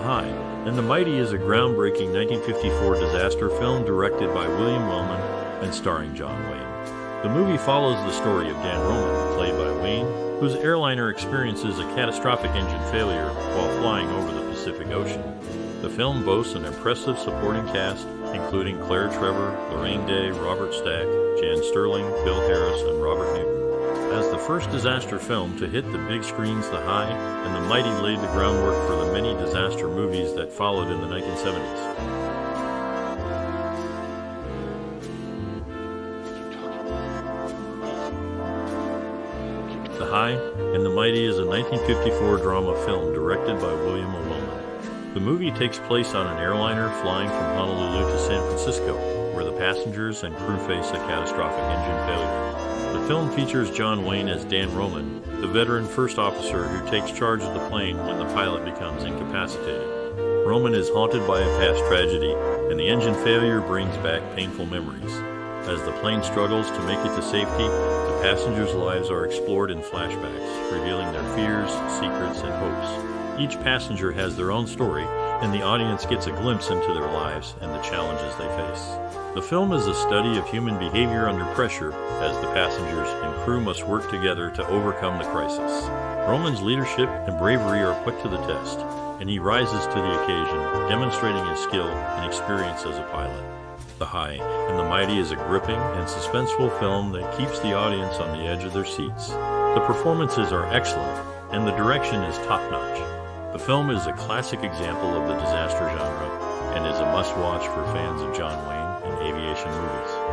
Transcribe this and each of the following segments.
The High and the Mighty is a groundbreaking 1954 disaster film directed by William Wellman and starring John Wayne. The movie follows the story of Dan Roman, played by Wayne, whose airliner experiences a catastrophic engine failure while flying over the Pacific Ocean. The film boasts an impressive supporting cast, including Claire Trevor, Laraine Day, Robert Stack, Jan Sterling, Phil Harris, and Robert Newton. As the first disaster film to hit the big screens, The High and The Mighty laid the groundwork for the many disaster movies that followed in the 1970s. The High and the Mighty is a 1954 drama film directed by William O. Wellman. The movie takes place on an airliner flying from Honolulu to San Francisco, where the passengers and crew face a catastrophic engine failure. The film features John Wayne as Dan Roman, the veteran first officer who takes charge of the plane when the pilot becomes incapacitated. Roman is haunted by a past tragedy, and the engine failure brings back painful memories. As the plane struggles to make it to safety, the passengers' lives are explored in flashbacks, revealing their fears, secrets, and hopes. Each passenger has their own story, and the audience gets a glimpse into their lives and the challenges they face. The film is a study of human behavior under pressure as the passengers and crew must work together to overcome the crisis. Roman's leadership and bravery are put to the test, and he rises to the occasion, demonstrating his skill and experience as a pilot. The High and the Mighty is a gripping and suspenseful film that keeps the audience on the edge of their seats. The performances are excellent, and the direction is top notch. The film is a classic example of the disaster genre and is a must watch for fans of John Wayne and aviation movies.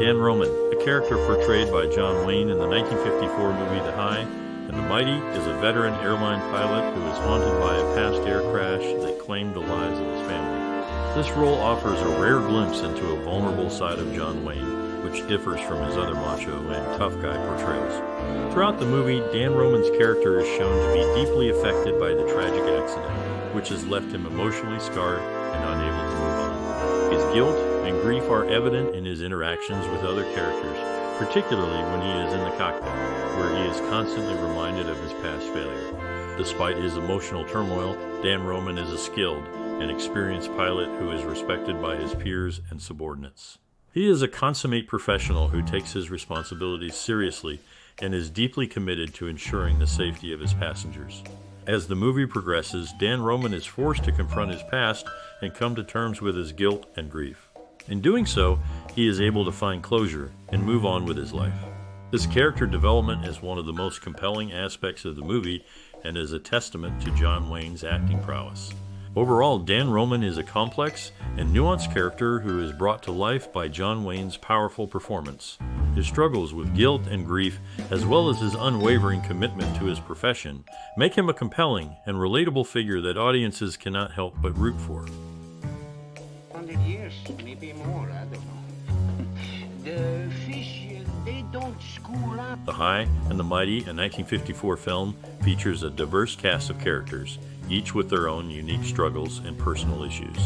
Dan Roman, a character portrayed by John Wayne in the 1954 movie The High and the Mighty, is a veteran airline pilot who is haunted by a past air crash that claimed the lives of his family. This role offers a rare glimpse into a vulnerable side of John Wayne which differs from his other macho and tough guy portrayals. Throughout the movie, Dan Roman's character is shown to be deeply affected by the tragic accident, which has left him emotionally scarred and unable to move on. His guilt and grief are evident in his interactions with other characters, particularly when he is in the cockpit, where he is constantly reminded of his past failure. Despite his emotional turmoil, Dan Roman is a skilled and experienced pilot who is respected by his peers and subordinates. He is a consummate professional who takes his responsibilities seriously and is deeply committed to ensuring the safety of his passengers. As the movie progresses, Dan Roman is forced to confront his past and come to terms with his guilt and grief. In doing so, he is able to find closure and move on with his life. This character development is one of the most compelling aspects of the movie and is a testament to John Wayne's acting prowess. Overall, Dan Roman is a complex and nuanced character who is brought to life by John Wayne's powerful performance. His struggles with guilt and grief, as well as his unwavering commitment to his profession, make him a compelling and relatable figure that audiences cannot help but root for. Hundred years, maybe more, I don't know. the fish, they don't school up. The High and the Mighty, a 1954 film, features a diverse cast of characters each with their own unique struggles and personal issues.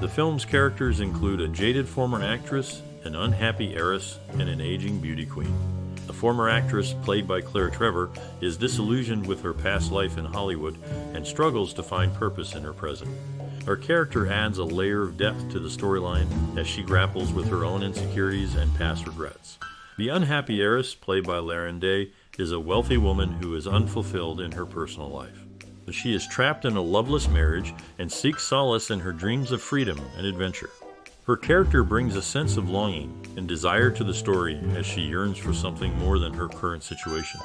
The film's characters include a jaded former actress, an unhappy heiress, and an aging beauty queen. The former actress, played by Claire Trevor, is disillusioned with her past life in Hollywood and struggles to find purpose in her present. Her character adds a layer of depth to the storyline as she grapples with her own insecurities and past regrets. The unhappy heiress, played by Laraine Day, is a wealthy woman who is unfulfilled in her personal life. She is trapped in a loveless marriage and seeks solace in her dreams of freedom and adventure. Her character brings a sense of longing and desire to the story as she yearns for something more than her current situation.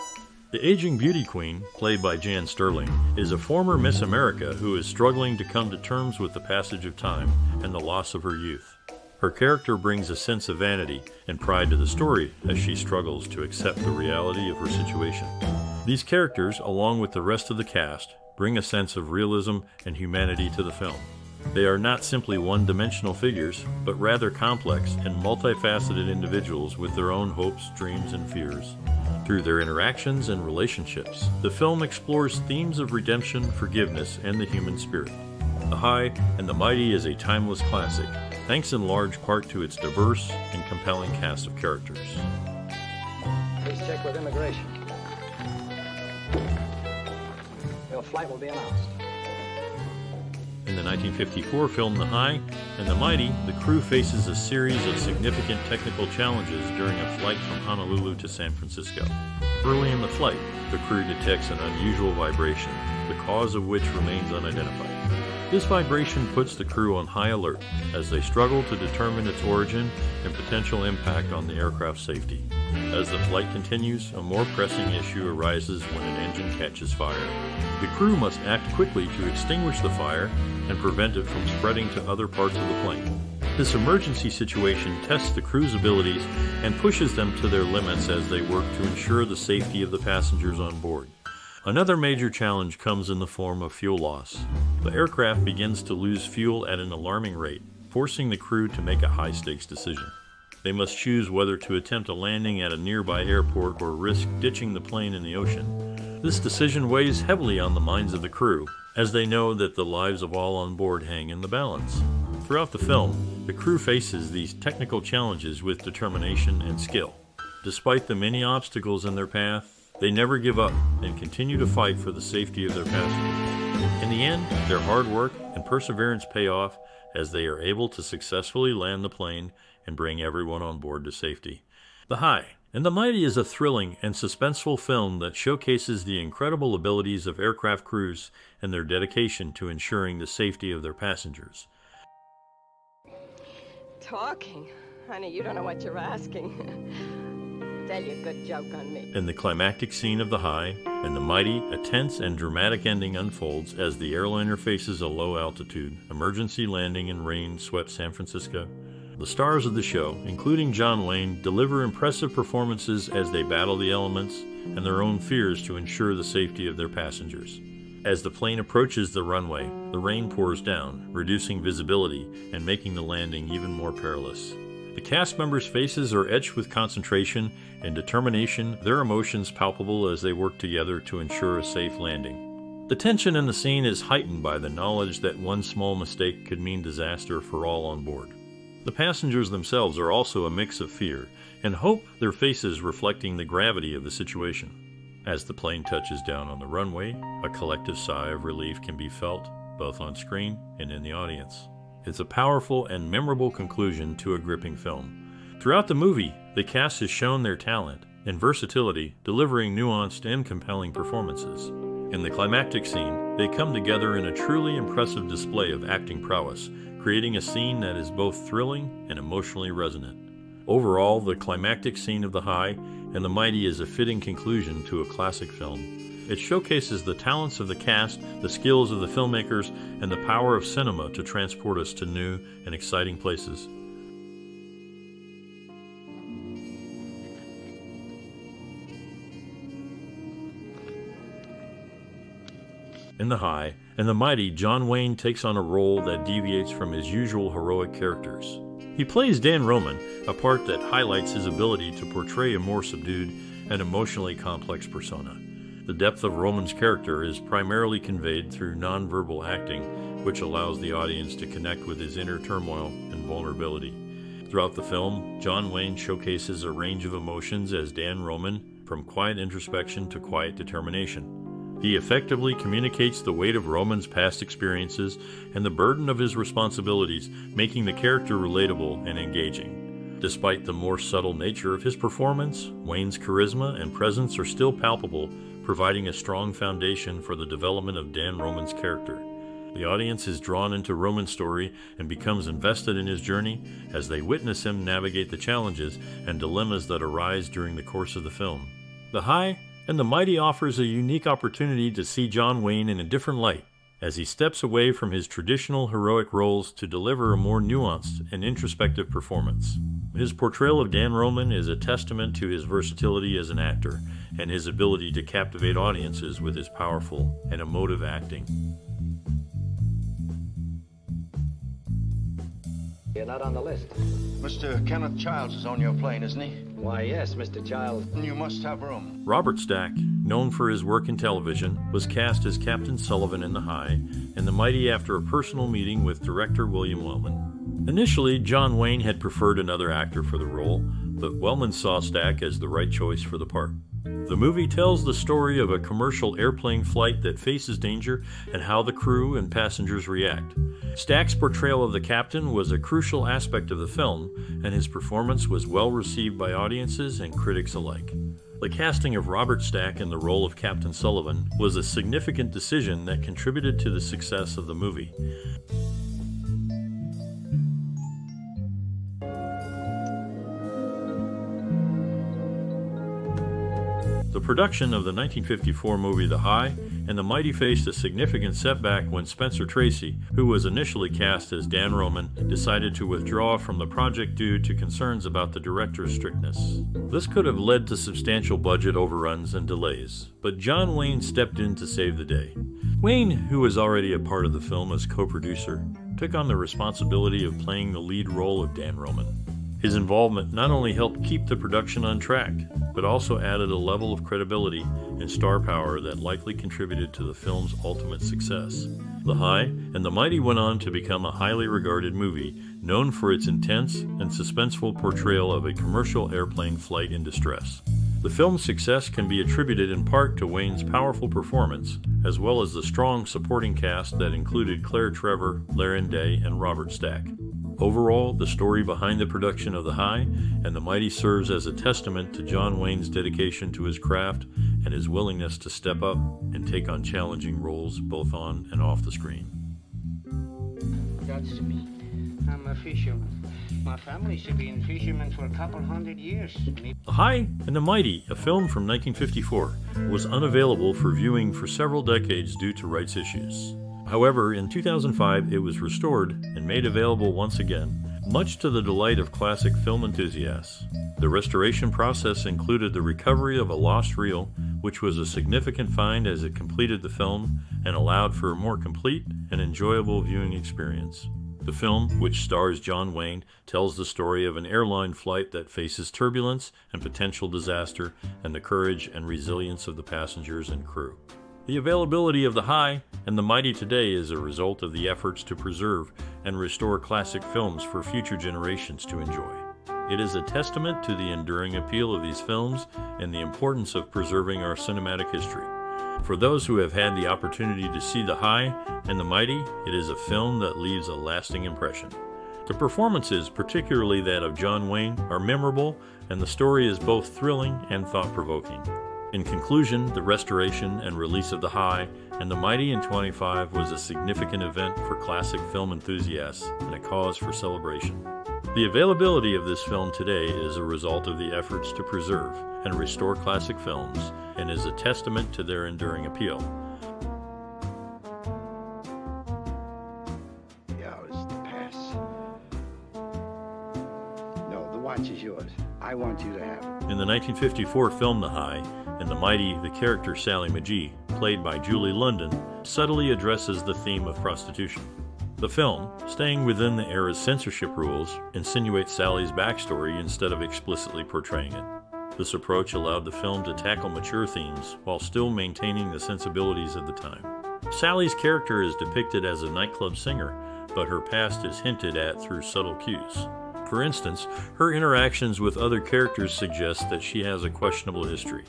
The aging beauty queen, played by Jan Sterling, is a former Miss America who is struggling to come to terms with the passage of time and the loss of her youth. Her character brings a sense of vanity and pride to the story as she struggles to accept the reality of her situation. These characters, along with the rest of the cast, bring a sense of realism and humanity to the film. They are not simply one dimensional figures, but rather complex and multifaceted individuals with their own hopes, dreams, and fears. Through their interactions and relationships, the film explores themes of redemption, forgiveness, and the human spirit. The High and the Mighty is a timeless classic, thanks in large part to its diverse and compelling cast of characters. Please check with immigration. Your flight will be announced. In the 1954 film The High and the Mighty, the crew faces a series of significant technical challenges during a flight from Honolulu to San Francisco. Early in the flight, the crew detects an unusual vibration, the cause of which remains unidentified. This vibration puts the crew on high alert as they struggle to determine its origin and potential impact on the aircraft's safety. As the flight continues, a more pressing issue arises when an engine catches fire. The crew must act quickly to extinguish the fire and prevent it from spreading to other parts of the plane. This emergency situation tests the crew's abilities and pushes them to their limits as they work to ensure the safety of the passengers on board. Another major challenge comes in the form of fuel loss. The aircraft begins to lose fuel at an alarming rate, forcing the crew to make a high stakes decision. They must choose whether to attempt a landing at a nearby airport or risk ditching the plane in the ocean. This decision weighs heavily on the minds of the crew, as they know that the lives of all on board hang in the balance. Throughout the film, the crew faces these technical challenges with determination and skill. Despite the many obstacles in their path, they never give up and continue to fight for the safety of their passengers. In the end, their hard work and perseverance pay off as they are able to successfully land the plane and bring everyone on board to safety. The High and the Mighty is a thrilling and suspenseful film that showcases the incredible abilities of aircraft crews and their dedication to ensuring the safety of their passengers. Talking? Honey, you don't know what you're asking. Tell you a good joke on me. In the climactic scene of The High and the Mighty, a tense and dramatic ending unfolds as the airliner faces a low altitude, emergency landing in rain swept San Francisco. The stars of the show, including John Wayne, deliver impressive performances as they battle the elements and their own fears to ensure the safety of their passengers. As the plane approaches the runway, the rain pours down, reducing visibility and making the landing even more perilous. The cast members' faces are etched with concentration and determination, their emotions palpable as they work together to ensure a safe landing. The tension in the scene is heightened by the knowledge that one small mistake could mean disaster for all on board. The passengers themselves are also a mix of fear and hope, their faces reflecting the gravity of the situation. As the plane touches down on the runway, a collective sigh of relief can be felt, both on screen and in the audience. It's a powerful and memorable conclusion to a gripping film. Throughout the movie, the cast has shown their talent and versatility, delivering nuanced and compelling performances. In the climactic scene, they come together in a truly impressive display of acting prowess, creating a scene that is both thrilling and emotionally resonant. Overall, the climactic scene of The High and the Mighty is a fitting conclusion to a classic film. It showcases the talents of the cast, the skills of the filmmakers, and the power of cinema to transport us to new and exciting places. In The High and the Mighty, John Wayne takes on a role that deviates from his usual heroic characters. He plays Dan Roman, a part that highlights his ability to portray a more subdued and emotionally complex persona. The depth of Roman's character is primarily conveyed through nonverbal acting, which allows the audience to connect with his inner turmoil and vulnerability. Throughout the film, John Wayne showcases a range of emotions as Dan Roman, from quiet introspection to quiet determination. He effectively communicates the weight of Roman's past experiences and the burden of his responsibilities, making the character relatable and engaging. Despite the more subtle nature of his performance, Wayne's charisma and presence are still palpable providing a strong foundation for the development of Dan Roman's character. The audience is drawn into Roman's story and becomes invested in his journey as they witness him navigate the challenges and dilemmas that arise during the course of the film. The High and the Mighty offers a unique opportunity to see John Wayne in a different light as he steps away from his traditional heroic roles to deliver a more nuanced and introspective performance. His portrayal of Dan Roman is a testament to his versatility as an actor and his ability to captivate audiences with his powerful and emotive acting. You're not on the list. Mr. Kenneth Childs is on your plane, isn't he? Why, yes, Mr. Childs. You must have room. Robert Stack, known for his work in television, was cast as Captain Sullivan in The High and the Mighty after a personal meeting with director William Wellman. Initially, John Wayne had preferred another actor for the role, but Wellman saw Stack as the right choice for the part. The movie tells the story of a commercial airplane flight that faces danger and how the crew and passengers react. Stack's portrayal of the captain was a crucial aspect of the film, and his performance was well received by audiences and critics alike. The casting of Robert Stack in the role of Captain Sullivan was a significant decision that contributed to the success of the movie. Production of the 1954 movie The High and The Mighty faced a significant setback when Spencer Tracy, who was initially cast as Dan Roman, decided to withdraw from the project due to concerns about the director's strictness. This could have led to substantial budget overruns and delays, but John Wayne stepped in to save the day. Wayne, who was already a part of the film as co producer, took on the responsibility of playing the lead role of Dan Roman. His involvement not only helped keep the production on track, but also added a level of credibility and star power that likely contributed to the film's ultimate success. The High and the Mighty went on to become a highly regarded movie, known for its intense and suspenseful portrayal of a commercial airplane flight in distress. The film's success can be attributed in part to Wayne's powerful performance, as well as the strong supporting cast that included Claire Trevor, Laraine Day, and Robert Stack. Overall, the story behind the production of The High and The Mighty serves as a testament to John Wayne's dedication to his craft and his willingness to step up and take on challenging roles both on and off the screen. That's me. I'm a fisherman. My family's been fishermen for a couple hundred years. The High and the Mighty, a film from 1954, was unavailable for viewing for several decades due to rights issues. However, in 2005, it was restored and made available once again, much to the delight of classic film enthusiasts. The restoration process included the recovery of a lost reel, which was a significant find as it completed the film and allowed for a more complete and enjoyable viewing experience. The film, which stars John Wayne, tells the story of an airline flight that faces turbulence and potential disaster and the courage and resilience of the passengers and crew. The availability of the high and the mighty today is a result of the efforts to preserve and restore classic films for future generations to enjoy. It is a testament to the enduring appeal of these films and the importance of preserving our cinematic history. For those who have had the opportunity to see The High and The Mighty, it is a film that leaves a lasting impression. The performances, particularly that of John Wayne, are memorable, and the story is both thrilling and thought provoking. In conclusion, the restoration and release of The High and The Mighty in 25 was a significant event for classic film enthusiasts and a cause for celebration. The availability of this film today is a result of the efforts to preserve and restore classic films and is a testament to their enduring appeal. Yours to pass. No, the watch is yours. I want you to have it. In the 1954 film The High, and The Mighty, the character Sally McGee, played by Julie London, subtly addresses the theme of prostitution. The film, staying within the era's censorship rules, insinuates Sally's backstory instead of explicitly portraying it. This approach allowed the film to tackle mature themes while still maintaining the sensibilities of the time. Sally's character is depicted as a nightclub singer, but her past is hinted at through subtle cues. For instance, her interactions with other characters suggest that she has a questionable history.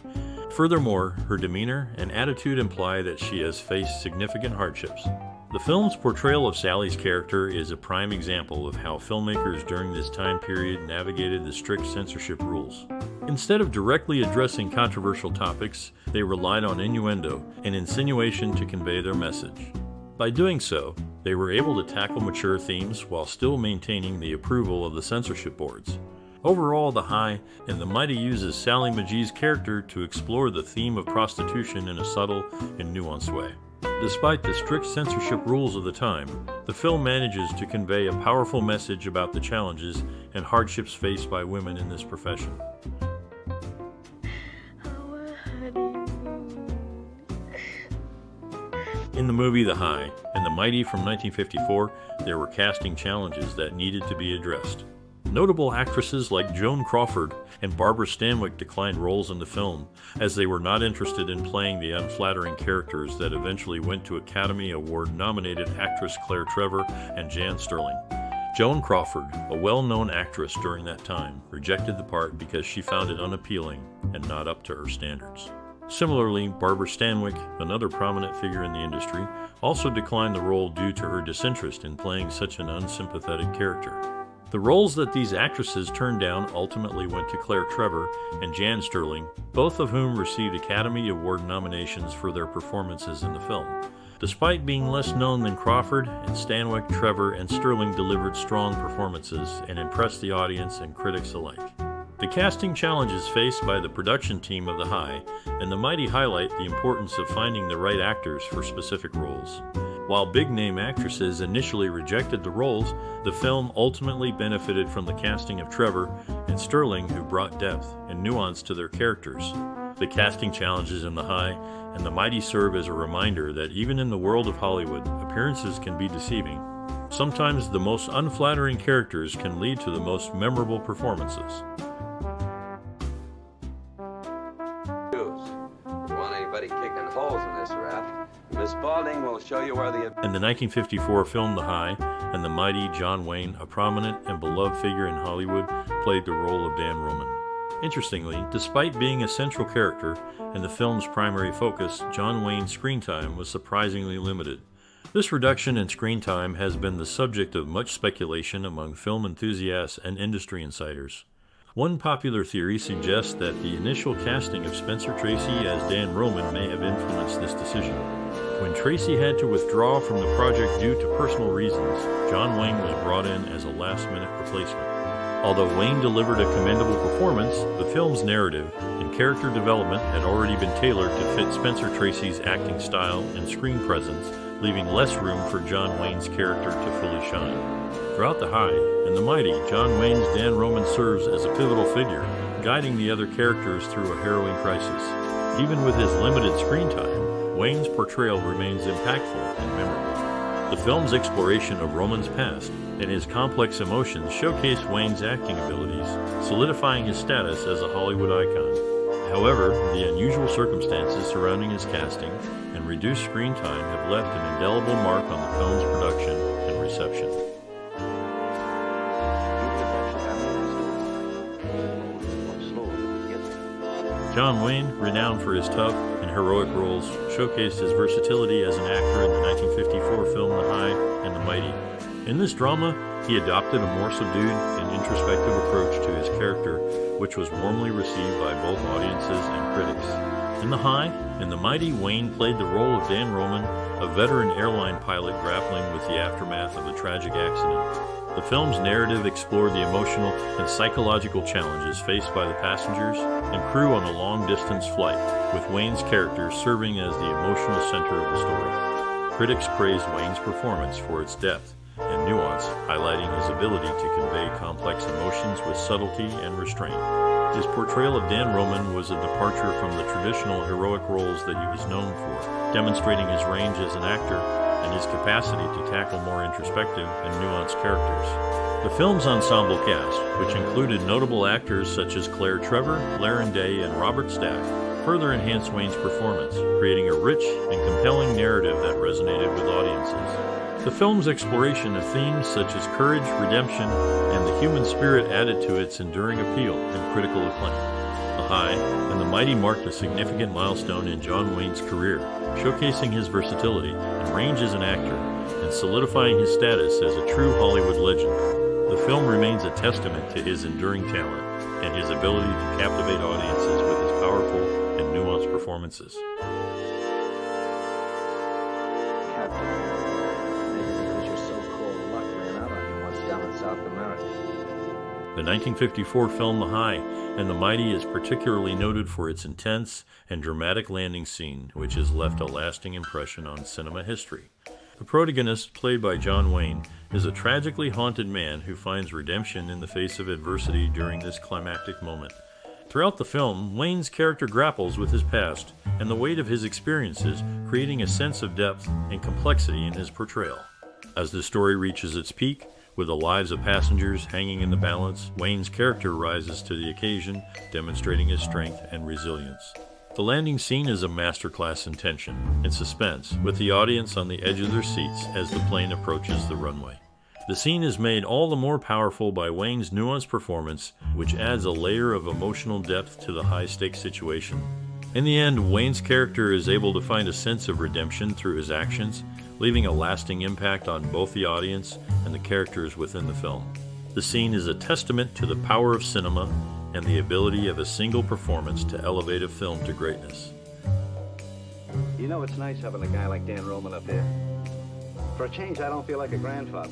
Furthermore, her demeanor and attitude imply that she has faced significant hardships. The film's portrayal of Sally's character is a prime example of how filmmakers during this time period navigated the strict censorship rules. Instead of directly addressing controversial topics, they relied on innuendo and insinuation to convey their message. By doing so, they were able to tackle mature themes while still maintaining the approval of the censorship boards. Overall, The High and The Mighty uses Sally McGee's character to explore the theme of prostitution in a subtle and nuanced way. Despite the strict censorship rules of the time, the film manages to convey a powerful message about the challenges and hardships faced by women in this profession. In the movie The High and The Mighty from 1954, there were casting challenges that needed to be addressed. Notable actresses like Joan Crawford and Barbara Stanwyck declined roles in the film, as they were not interested in playing the unflattering characters that eventually went to Academy Award nominated actress Claire Trevor and Jan Sterling. Joan Crawford, a well known actress during that time, rejected the part because she found it unappealing and not up to her standards. Similarly, Barbara Stanwyck, another prominent figure in the industry, also declined the role due to her disinterest in playing such an unsympathetic character. The roles that these actresses turned down ultimately went to Claire Trevor and Jan Sterling, both of whom received Academy Award nominations for their performances in the film. Despite being less known than Crawford and Stanwyck, Trevor, and Sterling delivered strong performances and impressed the audience and critics alike. The casting challenges faced by the production team of The High and The Mighty highlight the importance of finding the right actors for specific roles. While big name actresses initially rejected the roles, the film ultimately benefited from the casting of Trevor and Sterling, who brought depth and nuance to their characters. The casting challenges in The High and The Mighty serve as a reminder that even in the world of Hollywood, appearances can be deceiving. Sometimes the most unflattering characters can lead to the most memorable performances. Show you where the In the 1954 film The High and the mighty John Wayne, a prominent and beloved figure in Hollywood, played the role of Dan Roman. Interestingly, despite being a central character and the film's primary focus, John Wayne's screen time was surprisingly limited. This reduction in screen time has been the subject of much speculation among film enthusiasts and industry insiders. One popular theory suggests that the initial casting of Spencer Tracy as Dan Roman may have influenced this decision. When Tracy had to withdraw from the project due to personal reasons, John Wayne was brought in as a last minute replacement. Although Wayne delivered a commendable performance, the film's narrative and character development had already been tailored to fit Spencer Tracy's acting style and screen presence, leaving less room for John Wayne's character to fully shine. Throughout the high the mighty, John Wayne's Dan Roman serves as a pivotal figure, guiding the other characters through a harrowing crisis. Even with his limited screen time, Wayne's portrayal remains impactful and memorable. The film's exploration of Roman's past and his complex emotions showcase Wayne's acting abilities, solidifying his status as a Hollywood icon. However, the unusual circumstances surrounding his casting and reduced screen time have left an indelible mark on the film's production and reception. John Wayne, renowned for his tough and heroic roles, showcased his versatility as an actor in the 1954 film The High and the Mighty. In this drama, he adopted a more subdued and introspective approach to his character, which was warmly received by both audiences and critics. In The High and the Mighty, Wayne played the role of Dan Roman, a veteran airline pilot grappling with the aftermath of a tragic accident. The film's narrative explored the emotional and psychological challenges faced by the passengers and crew on a long distance flight, with Wayne's character serving as the emotional center of the story. Critics praised Wayne's performance for its depth and nuance, highlighting his ability to convey complex emotions with subtlety and restraint. His portrayal of Dan Roman was a departure from the traditional heroic roles that he was known for, demonstrating his range as an actor and his capacity to tackle more introspective and nuanced characters. The film's ensemble cast, which included notable actors such as Claire Trevor, Laraine Day, and Robert Stack, further enhanced Wayne's performance, creating a rich and compelling narrative that resonated with audiences. The film's exploration of themes such as courage, redemption, and the human spirit added to its enduring appeal and critical acclaim. The High and the Mighty marked a significant milestone in John Wayne's career, showcasing his versatility and range as an actor and solidifying his status as a true Hollywood legend. The film remains a testament to his enduring talent and his ability to captivate audiences with his powerful and nuanced performances. Captain, maybe because you're so cold, luck ran out on you once down in South America. The 1954 film The High and the Mighty is particularly noted for its intense and dramatic landing scene, which has left a lasting impression on cinema history. The protagonist, played by John Wayne, is a tragically haunted man who finds redemption in the face of adversity during this climactic moment. Throughout the film, Wayne's character grapples with his past and the weight of his experiences, creating a sense of depth and complexity in his portrayal. As the story reaches its peak, With the lives of passengers hanging in the balance, Wayne's character rises to the occasion, demonstrating his strength and resilience. The landing scene is a masterclass in tension and suspense, with the audience on the edge of their seats as the plane approaches the runway. The scene is made all the more powerful by Wayne's nuanced performance, which adds a layer of emotional depth to the high stakes situation. In the end, Wayne's character is able to find a sense of redemption through his actions, leaving a lasting impact on both the audience and the characters within the film. The scene is a testament to the power of cinema and the ability of a single performance to elevate a film to greatness. You know, it's nice having a guy like Dan Roman up here. For a change, I don't feel like a grandfather.